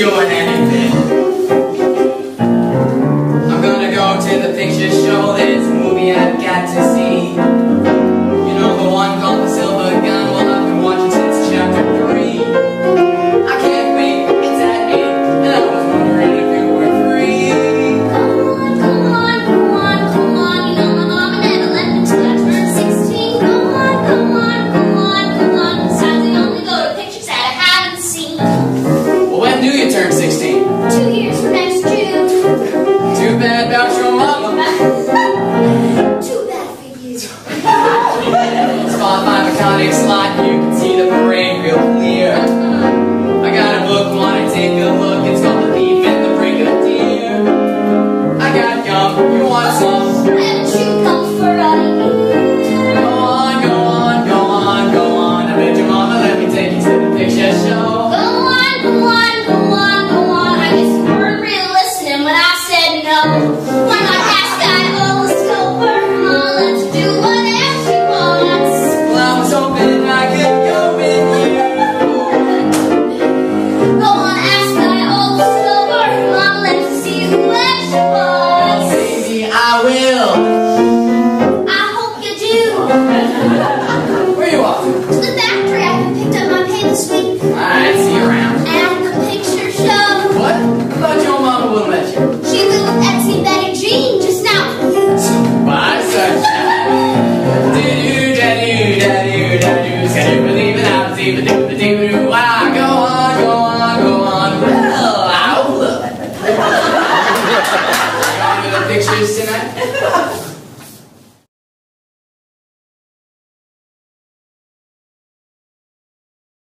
doing anything. I'm gonna go to the picture show, This movie I've got to see. You know the one called The Silver Gun, well I've been watching since chapter 3. I can't wait, it's at 8, and I was wondering if you were free. Come on, come on, come on, you know my mama never let me till I turn 16. Come on, come on, come on, come on, besides we only go to pictures that I haven't seen you turn 16? Two years from next June. Too bad about your mama. Too bad for you. Spot my Mechanic's lot, you can see the parade real clear. I got a book, wanna take a look, Can you believe it? I'm even the demon who I go on, go on, go on. Well, I'll look. Are you going to pictures tonight?